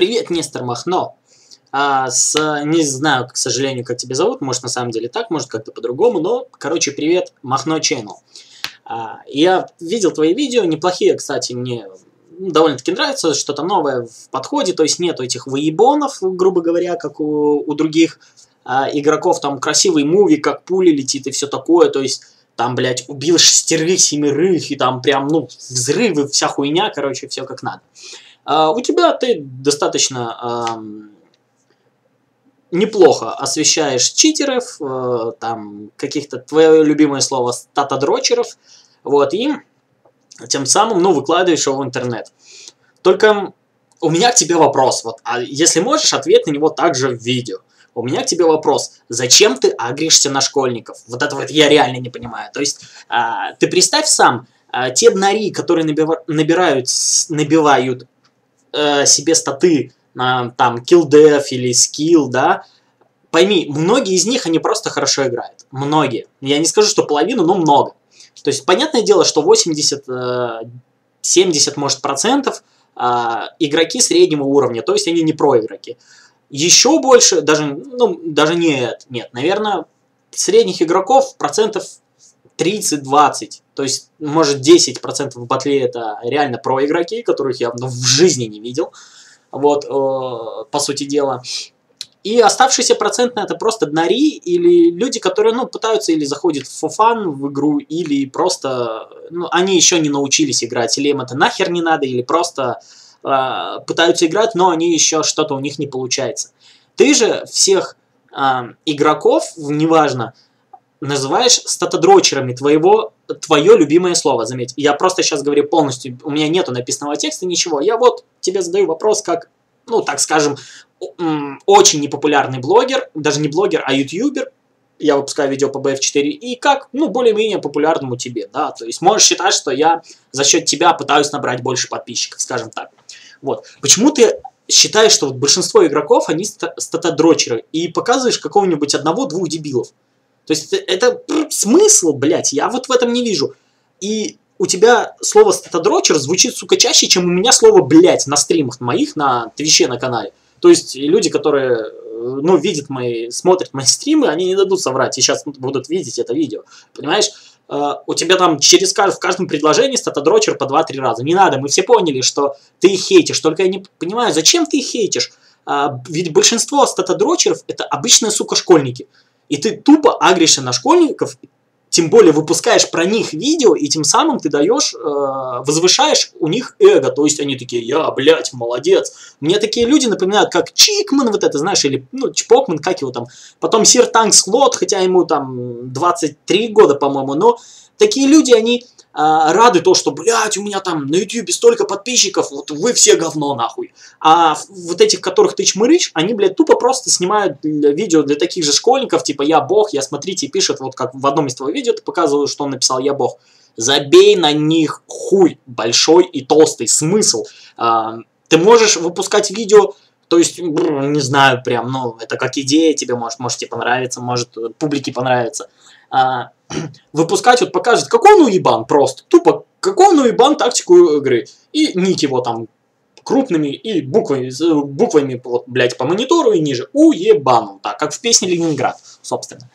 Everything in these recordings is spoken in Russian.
Привет, мистер Махно. А, с, не знаю, к сожалению, как тебя зовут, может на самом деле так, может как-то по-другому, но, короче, привет, Махно Channel. А, я видел твои видео, неплохие, кстати, мне довольно-таки нравится, что-то новое в подходе, то есть нету этих выебонов, грубо говоря, как у, у других а, игроков, там красивый муви, как пули летит и все такое, то есть там, блядь, убил шестерых, семерых, и там прям, ну, взрывы, вся хуйня, короче, все как надо. А, у тебя ты достаточно неплохо освещаешь читеров, а, там, каких-то, твое любимое слово, статодрочеров, вот, и тем самым, ну, выкладываешь его в интернет. Только у меня к тебе вопрос, вот, а если можешь, ответ на него также в видео. У меня к тебе вопрос. Зачем ты агришься на школьников? Вот это вот я реально не понимаю. То есть, а, ты представь сам, а, те нари, которые набива набирают, набивают а, себе статы на там kill death или skill, да, пойми, многие из них, они просто хорошо играют. Многие. Я не скажу, что половину, но много. То есть, понятное дело, что 80, 70, э, может, процентов а, игроки среднего уровня, то есть они не про игроки. Еще больше, даже, ну, даже нет, нет, наверное, средних игроков процентов 30-20, то есть, может, 10% в батле это реально про игроки, которых я ну, в жизни не видел, вот, э, по сути дела. И оставшийся процент это просто днари или люди, которые, ну, пытаются или заходят в фофан в игру, или просто, ну, они еще не научились играть, или им это нахер не надо, или просто э, пытаются играть, но они еще что-то у них не получается. Ты же всех э, игроков, неважно, называешь статодрочерами твоего, твое любимое слово, заметь. Я просто сейчас говорю полностью, у меня нету написанного текста, ничего. Я вот тебе задаю вопрос, как, ну, так скажем, очень непопулярный блогер, даже не блогер, а ютубер, я выпускаю видео по BF4, и как, ну, более-менее популярному тебе, да, то есть можешь считать, что я за счет тебя пытаюсь набрать больше подписчиков, скажем так. Вот. Почему ты считаешь, что вот большинство игроков, они статодрочеры, и показываешь какого-нибудь одного-двух дебилов? То есть это, это смысл, блядь, я вот в этом не вижу. И у тебя слово статодрочер звучит, сука, чаще, чем у меня слово, блядь, на стримах моих, на твиче на канале. То есть люди, которые э, ну, видят мои, смотрят мои стримы, они не дадут соврать, и сейчас будут видеть это видео. Понимаешь? Uh, у тебя там через в каждом предложении статодрочер по 2-3 раза. Не надо, мы все поняли, что ты хейтишь. Только я не понимаю, зачем ты хейтишь? Uh, ведь большинство статодрочеров это обычные, сука, школьники. И ты тупо агришься на школьников, тем более выпускаешь про них видео, и тем самым ты даешь, э, возвышаешь у них эго. То есть они такие, я, блядь, молодец. Мне такие люди напоминают, как Чикман, вот это, знаешь, или, ну, Чпокман, как его там. Потом Сир Танкс Лот, хотя ему там 23 года, по-моему, но такие люди, они а, рады то, что, блядь, у меня там на YouTube столько подписчиков, вот вы все говно нахуй. А вот этих, которых ты чмыришь, они, блядь, тупо просто снимают видео для таких же школьников, типа я бог, я смотрите, пишет, вот как в одном из твоих видео ты показывал, что он написал я бог. Забей на них хуй большой и толстый. Смысл. А, ты можешь выпускать видео то есть, не знаю, прям, ну, это как идея тебе может, может тебе понравиться, может публике понравится. А, выпускать, вот покажет, какой он уебан просто, тупо, какой он уебан тактику игры. И ник его там крупными и буквами, буквами вот, блядь, по монитору и ниже. Уебан, так, как в песне Ленинград, собственно.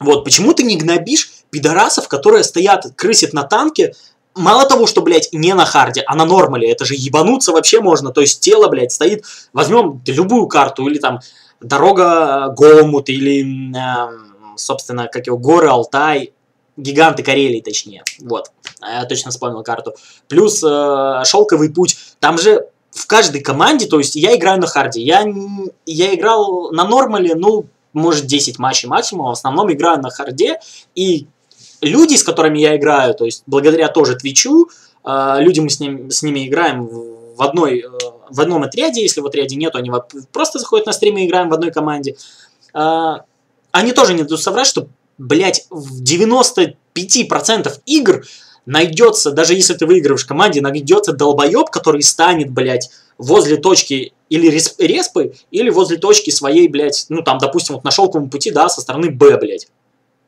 Вот, почему ты не гнобишь пидорасов, которые стоят, крысят на танке, мало того, что, блядь, не на харде, а на нормале, это же ебануться вообще можно, то есть тело, блядь, стоит, возьмем любую карту, или там дорога Гомут, или... Э, собственно, как его, горы Алтай, гиганты Карелии, точнее, вот, я точно вспомнил карту. Плюс э, шелковый путь, там же в каждой команде, то есть я играю на харде, я, я играл на нормале, ну, может 10 матчей максимум, а в основном играю на харде, и люди, с которыми я играю, то есть благодаря тоже Твичу, э, люди мы с, ним, с ними играем в одной, э, в одном отряде, если в отряде нету, они просто заходят на стримы и играем в одной команде. Э, они тоже не дадут соврать, что, блядь, в 95% игр найдется, даже если ты выигрываешь команде, найдется долбоеб, который станет, блядь, возле точки или респы, или возле точки своей, блядь, ну там, допустим, вот на шелковом пути, да, со стороны Б, блядь.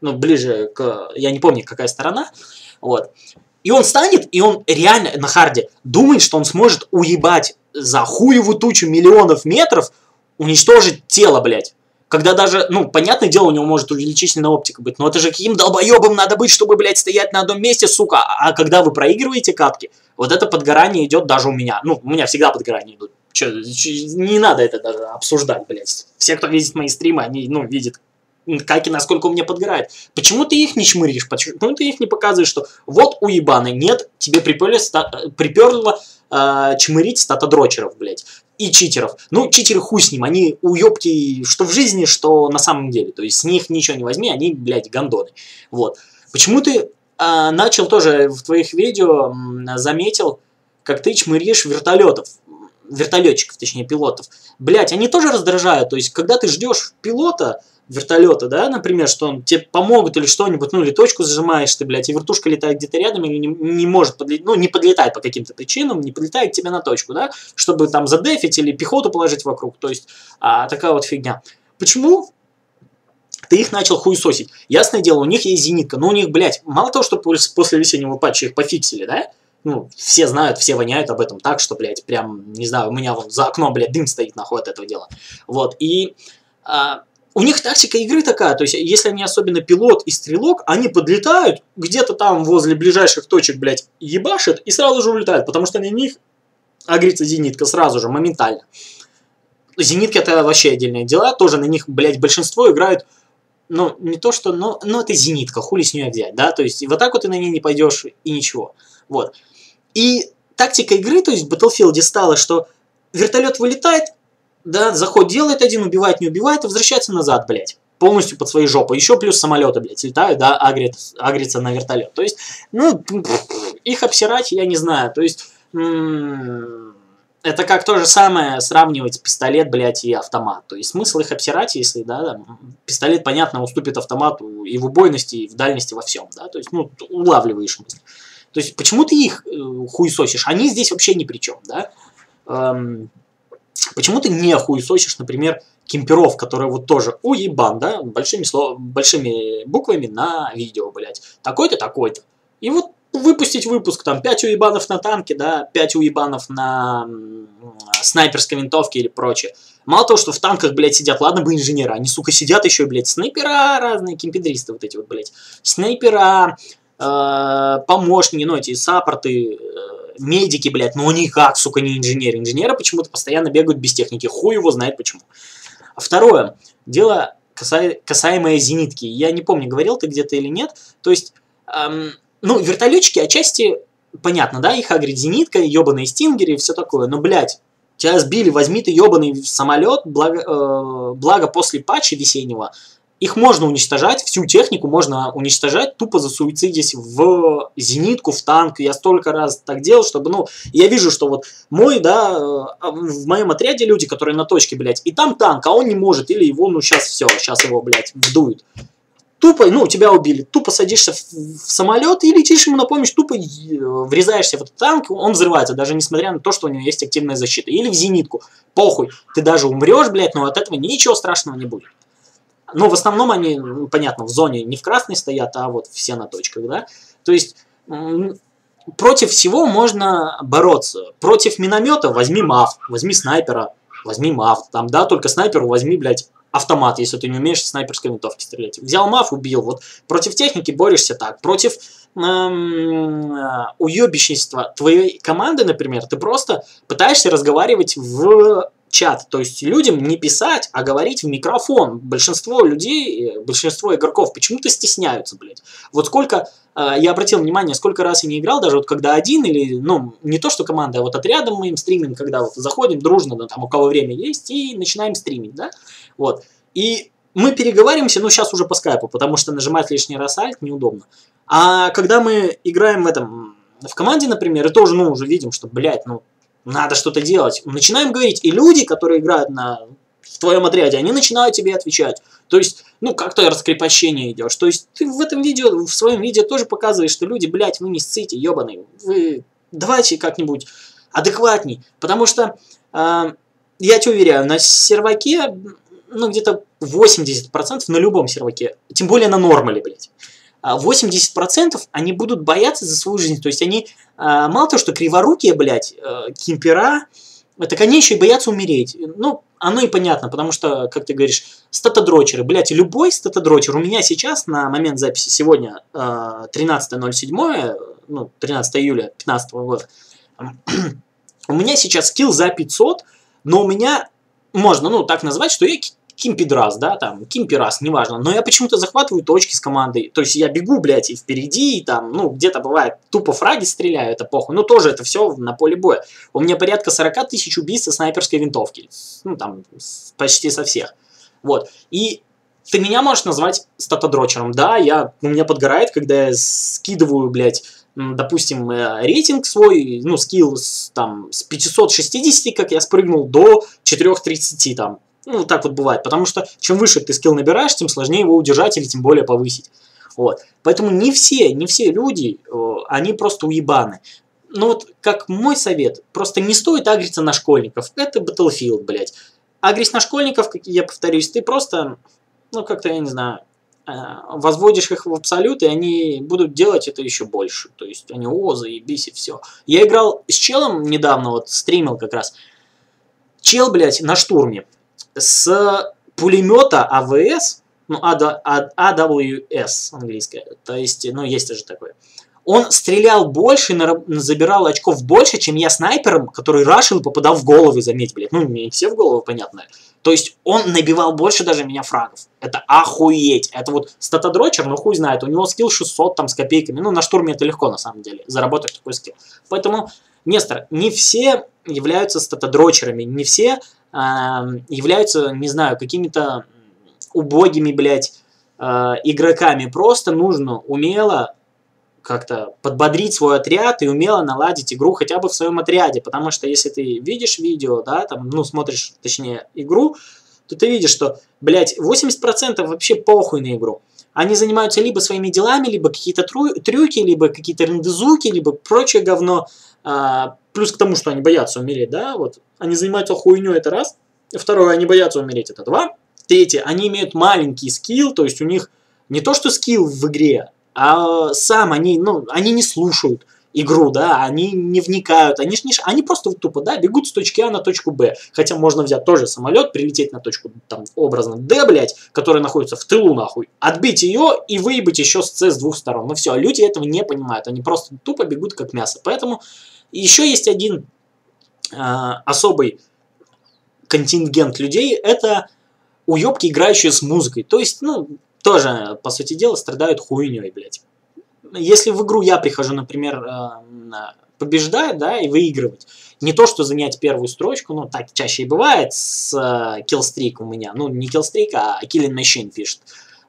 Ну, ближе к... Я не помню, какая сторона. Вот. И он станет, и он реально на харде думает, что он сможет уебать за хуеву тучу миллионов метров, уничтожить тело, блядь. Когда даже, ну, понятное дело, у него может увеличительная оптика быть, но это же каким долбоебом надо быть, чтобы, блядь, стоять на одном месте, сука. А когда вы проигрываете катки, вот это подгорание идет даже у меня. Ну, у меня всегда подгорание идут. Че, не надо это даже обсуждать, блядь. Все, кто видит мои стримы, они, ну, видят, как и насколько у меня подгорает. Почему ты их не чмыришь? Почему ты их не показываешь, что вот у ебаны нет, тебе приперли, приперло э, чмырить статодрочеров, блядь и читеров. Ну, читеры хуй с ним, они уёбки что в жизни, что на самом деле. То есть с них ничего не возьми, они, блядь, гондоны. Вот. Почему ты а, начал тоже в твоих видео, заметил, как ты чмыришь вертолетов, вертолетчиков, точнее, пилотов. Блять, они тоже раздражают. То есть, когда ты ждешь пилота, вертолета, да, например, что он тебе помогут или что-нибудь, ну, или точку зажимаешь ты, блядь, и вертушка летает где-то рядом или не, не может подлететь, ну, не подлетает по каким-то причинам, не подлетает тебе на точку, да, чтобы там задефить или пехоту положить вокруг, то есть а, такая вот фигня. Почему ты их начал хуесосить? Ясное дело, у них есть зенитка, но у них, блядь, мало того, что после весеннего патча их пофиксили, да, ну, все знают, все воняют об этом так, что, блядь, прям, не знаю, у меня вон за окном, блядь, дым стоит нахуй от этого дела. Вот, и а, у них тактика игры такая, то есть если они особенно пилот и стрелок, они подлетают, где-то там возле ближайших точек, блядь, ебашат и сразу же улетают, потому что на них агрится зенитка сразу же, моментально. Зенитки это вообще отдельные дела, тоже на них, блядь, большинство играют, ну, не то что, но, но это зенитка, хули с нее взять, да, то есть вот так вот ты на ней не пойдешь и ничего, вот. И тактика игры, то есть в Battlefield стала, что вертолет вылетает, да, заход делает один, убивает, не убивает, и возвращается назад, блядь. Полностью под своей жопой. Еще плюс самолеты, блядь, летают, да, агрит, агрится на вертолет. То есть, ну, их обсирать я не знаю. То есть, это как то же самое сравнивать пистолет, блядь, и автомат. То есть смысл их обсирать, если, да, пистолет, понятно, уступит автомату и в убойности, и в дальности, во всем, да, то есть, ну, улавливаешь мысль. То есть, почему ты их э, хуесосишь? Они здесь вообще ни при чем, да. Эм, Почему ты не хуесосишь, например, кемперов, которые вот тоже уебан, да, большими, слов, большими буквами на видео, блядь. Такой-то, такой-то. И вот выпустить выпуск, там, 5 уебанов на танке, да, 5 уебанов на снайперской винтовке или прочее. Мало того, что в танках, блядь, сидят, ладно бы инженеры, они, сука, сидят еще, блядь, снайпера разные, кемпедристы вот эти вот, блядь. Снайпера, э, помощники, ну, эти саппорты, э, медики, блядь, но они как, сука, не инженеры. Инженеры почему-то постоянно бегают без техники. Хуй его знает почему. А второе. Дело каса... касаемое зенитки. Я не помню, говорил ты где-то или нет. То есть, эм, ну, вертолетчики отчасти, понятно, да, их агрит зенитка, ебаные стингеры и все такое. Но, блядь, тебя сбили, возьми ты ебаный самолет, благо, э, благо после патча весеннего их можно уничтожать, всю технику можно уничтожать, тупо засуицидясь в зенитку, в танк. Я столько раз так делал, чтобы, ну, я вижу, что вот мой, да, э, в моем отряде люди, которые на точке, блядь, и там танк, а он не может, или его, ну, сейчас все, сейчас его, блядь, вдуют. Тупо, ну, тебя убили, тупо садишься в, в самолет и летишь ему на помощь, тупо врезаешься в этот танк, он взрывается, даже несмотря на то, что у него есть активная защита. Или в зенитку, похуй, ты даже умрешь, блядь, но от этого ничего страшного не будет. Но в основном они, ну, понятно, в зоне не в красной стоят, а вот все на точках, да. То есть против всего можно бороться. Против миномета возьми МАФ, возьми снайпера, возьми МАФ. Там, да, только снайперу возьми, блядь, автомат, если ты не умеешь с снайперской винтовки стрелять. Взял МАФ, убил. Вот против техники борешься так. Против эм, уебищества твоей команды, например, ты просто пытаешься разговаривать в чат. То есть людям не писать, а говорить в микрофон. Большинство людей, э, большинство игроков почему-то стесняются, блядь. Вот сколько, э, я обратил внимание, сколько раз я не играл, даже вот когда один или, ну, не то что команда, а вот отрядом мы им стримим, когда вот заходим дружно, да, там у кого время есть, и начинаем стримить, да, вот. И мы переговариваемся, ну, сейчас уже по скайпу, потому что нажимать лишний раз альт неудобно. А когда мы играем в этом, в команде, например, и тоже, ну, уже видим, что, блядь, ну, надо что-то делать. Начинаем говорить, и люди, которые играют на, в твоем отряде, они начинают тебе отвечать. То есть, ну, как-то раскрепощение идешь. То есть, ты в этом видео, в своем видео тоже показываешь, что люди, блядь, вы не ссыте, ебаные. Вы давайте как-нибудь адекватней. Потому что, э, я тебе уверяю, на серваке, ну, где-то 80% на любом серваке, тем более на нормале, блядь, 80% они будут бояться за свою жизнь. То есть они а, мало того, что криворукие, блядь, э, кемпера, так они еще и боятся умереть. Ну, оно и понятно, потому что, как ты говоришь, статодрочеры, блядь, любой статодрочер, у меня сейчас на момент записи сегодня 13.07, ну, 13 июля 2015 года, у меня сейчас скилл за 500, но у меня можно, ну, так назвать, что я Кимпидрас, да, там, Кимпирас, неважно, но я почему-то захватываю точки с командой, то есть я бегу, блядь, и впереди, и там, ну, где-то бывает, тупо фраги стреляю, это похуй, ну, тоже это все на поле боя. У меня порядка 40 тысяч убийств со снайперской винтовки, ну, там, почти со всех, вот, и ты меня можешь назвать статодрочером, да, я, у меня подгорает, когда я скидываю, блядь, допустим, э, рейтинг свой, ну, скилл там, с 560, как я спрыгнул, до 430, там, ну, так вот бывает. Потому что чем выше ты скилл набираешь, тем сложнее его удержать или тем более повысить. Вот. Поэтому не все, не все люди, они просто уебаны. Ну вот, как мой совет, просто не стоит агриться на школьников. Это Battlefield, блядь. Агрись на школьников, как я повторюсь, ты просто, ну как-то, я не знаю, э, возводишь их в абсолют, и они будут делать это еще больше. То есть они, о, заебись и все. Я играл с челом недавно, вот стримил как раз. Чел, блядь, на штурме с пулемета АВС, ну, AWS а а английское, то есть, ну, есть тоже такое. Он стрелял больше, забирал очков больше, чем я снайпером, который рашил и попадал в головы, заметь, блядь. Ну, не все в голову, понятно. То есть он набивал больше даже меня фрагов. Это охуеть. Это вот статодрочер, ну хуй знает, у него скилл 600 там с копейками. Ну, на штурме это легко, на самом деле, заработать такой скилл. Поэтому, Нестор, не все являются статодрочерами, не все являются, не знаю, какими-то убогими, блядь, а, игроками. Просто нужно умело как-то подбодрить свой отряд и умело наладить игру хотя бы в своем отряде. Потому что если ты видишь видео, да, там, ну, смотришь, точнее, игру, то ты видишь, что, блядь, 80% вообще похуй на игру. Они занимаются либо своими делами, либо какие-то трюки, либо какие-то рендезуки, либо прочее говно. А, плюс к тому, что они боятся умереть, да, вот. Они занимаются хуйней, это раз. Второе, они боятся умереть, это два. Третье, они имеют маленький скилл, то есть у них не то, что скилл в игре, а сам они, ну, они не слушают игру, да, они не вникают, они, не, они просто тупо, да, бегут с точки А на точку Б. Хотя можно взять тоже самолет, прилететь на точку, там, образно, Д, блядь, которая находится в тылу, нахуй, отбить ее и выебать еще с С с двух сторон. Ну все, люди этого не понимают, они просто тупо бегут как мясо. Поэтому еще есть один э, особый контингент людей, это уебки, играющие с музыкой. То есть, ну, тоже, по сути дела, страдают хуйней, блядь. Если в игру я прихожу, например, э, побеждать, да, и выигрывать, не то, что занять первую строчку, ну, так чаще и бывает с э, Killstreak у меня, ну, не Killstreak, а Killing Machine пишет,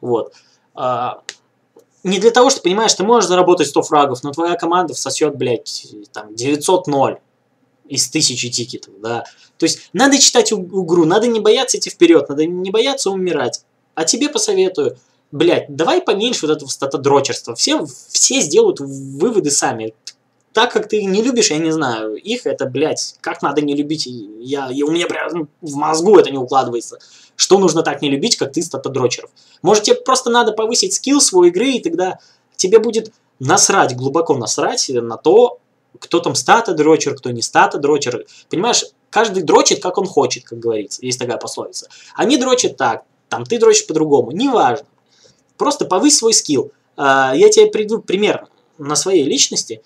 вот. Э, не для того, что, понимаешь, ты можешь заработать 100 фрагов, но твоя команда всосет, блядь, там, 900-0 из тысячи тикетов, да. То есть надо читать игру, надо не бояться идти вперед, надо не бояться умирать. А тебе посоветую, блядь, давай поменьше вот этого статодрочерства. Все, все сделают выводы сами. Так как ты не любишь, я не знаю, их это, блядь, как надо не любить, я, я, у меня прям в мозгу это не укладывается. Что нужно так не любить, как ты статодрочеров? Может, тебе просто надо повысить скилл свой игры, и тогда тебе будет насрать, глубоко насрать на то, кто там стата-дрочер, кто не стата-дрочер. Понимаешь, каждый дрочит, как он хочет, как говорится. Есть такая пословица. Они дрочат так, там ты дрочишь по-другому. Неважно. Просто повысь свой скилл. А, я тебе приду пример на своей личности.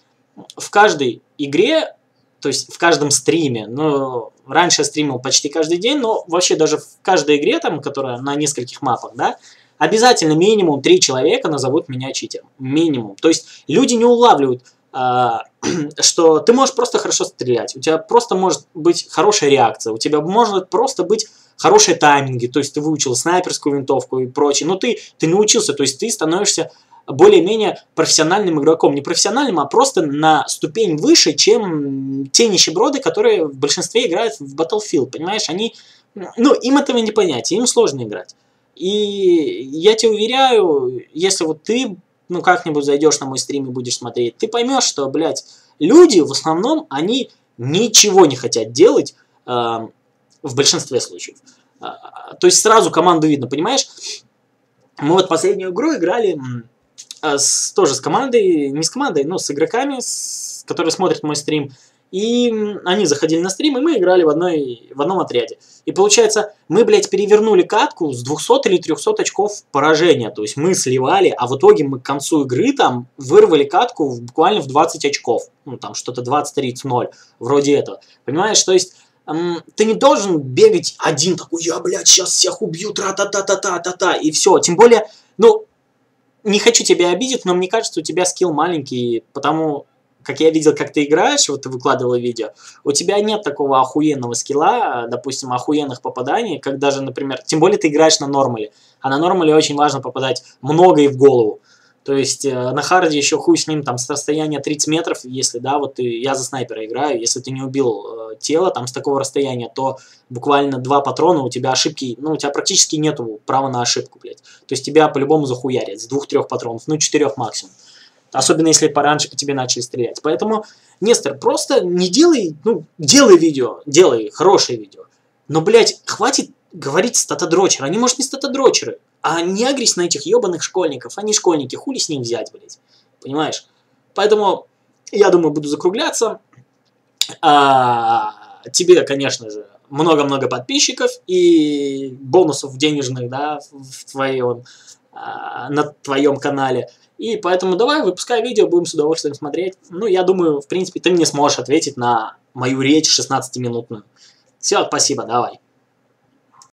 В каждой игре, то есть в каждом стриме, ну, раньше я стримил почти каждый день, но вообще даже в каждой игре, там, которая на нескольких мапах, да, обязательно минимум три человека назовут меня читером. Минимум. То есть люди не улавливают, а, что ты можешь просто хорошо стрелять, у тебя просто может быть хорошая реакция, у тебя может просто быть хорошие тайминги, то есть ты выучил снайперскую винтовку и прочее, но ты, ты научился, то есть ты становишься более-менее профессиональным игроком. Не профессиональным, а просто на ступень выше, чем те нищеброды, которые в большинстве играют в Battlefield, понимаешь? Они, ну, им этого не понять, им сложно играть. И я тебе уверяю, если вот ты ну, как-нибудь зайдешь на мой стрим и будешь смотреть, ты поймешь, что, блядь, люди в основном, они ничего не хотят делать э, в большинстве случаев. Э, то есть сразу команду видно, понимаешь? Мы вот последнюю игру играли а, с, тоже с командой, не с командой, но с игроками, с, которые смотрят мой стрим. И они заходили на стрим, и мы играли в, одной, в одном отряде. И получается, мы, блядь, перевернули катку с 200 или 300 очков поражения. То есть мы сливали, а в итоге мы к концу игры там вырвали катку буквально в 20 очков. Ну, там что-то 20-30-0, вроде этого. Понимаешь, то есть ты не должен бегать один такой, я, блядь, сейчас всех убью, тра-та-та-та-та-та-та, и все. Тем более, ну, не хочу тебя обидеть, но мне кажется, у тебя скилл маленький, потому как я видел, как ты играешь, вот ты выкладывал видео, у тебя нет такого охуенного скилла, допустим, охуенных попаданий, как даже, например, тем более ты играешь на нормале, а на нормале очень важно попадать много и в голову. То есть э, на харде еще хуй с ним там с расстояния 30 метров, если, да, вот ты, я за снайпера играю, если ты не убил э, тело там с такого расстояния, то буквально два патрона, у тебя ошибки, ну, у тебя практически нету права на ошибку, блядь. То есть тебя по-любому захуярят с двух-трех патронов, ну, четырех максимум. Особенно если пораньше по тебе начали стрелять. Поэтому, Нестор, просто не делай, ну, делай видео, делай хорошее видео. Но, блядь, хватит говорить статодрочеры. Они, может, не статодрочеры, а не агрись на этих ебаных школьников. Они школьники, хули с них взять, блядь. Понимаешь? Поэтому, я думаю, буду закругляться. А, тебе, конечно же, много-много подписчиков и бонусов денежных, да, в твоем, а, на твоем канале. И поэтому давай, выпускай видео, будем с удовольствием смотреть. Ну, я думаю, в принципе, ты мне сможешь ответить на мою речь 16-минутную. Все, спасибо, давай.